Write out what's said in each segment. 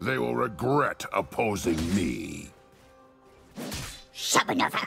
They will regret opposing me. Shabanova!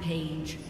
Rampage.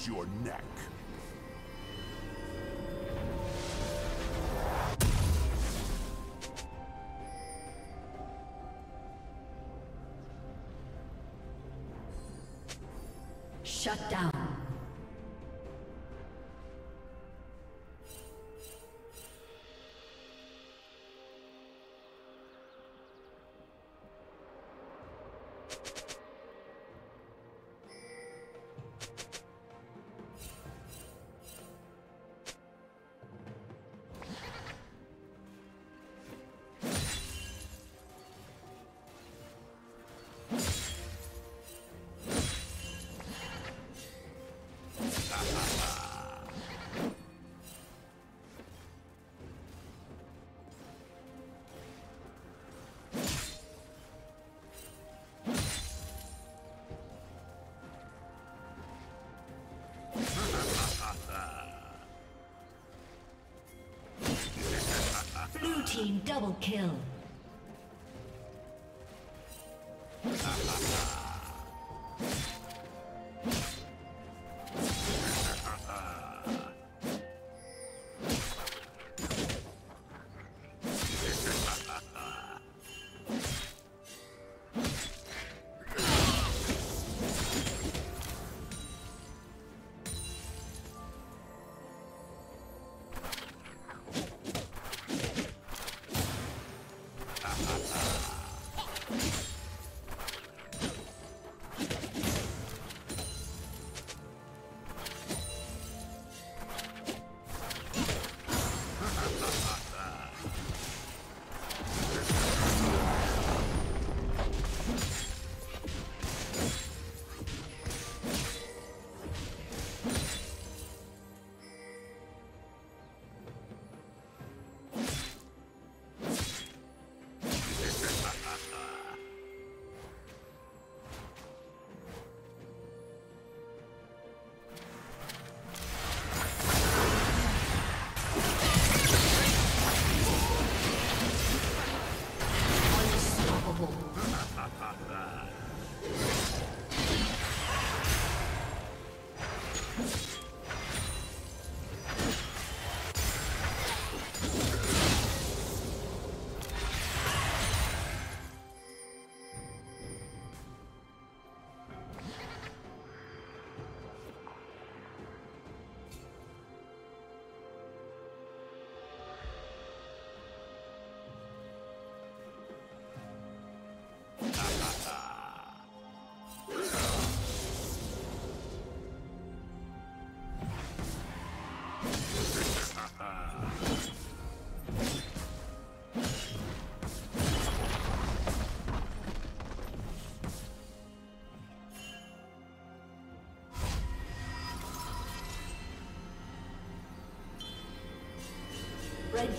Expose your neck. Shut down. Team double kill.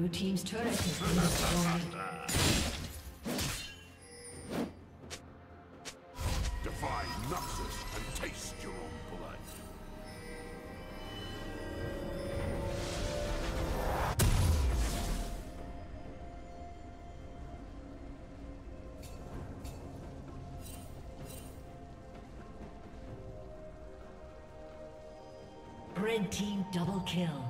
Blue Team's turret has been destroyed. Defy Noxus and taste your own blood. Red Team double kill.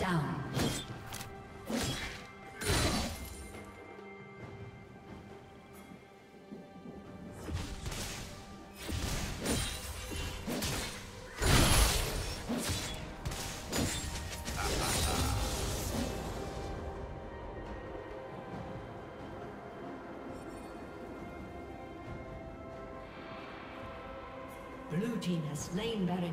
Down. Blue team has slain Baron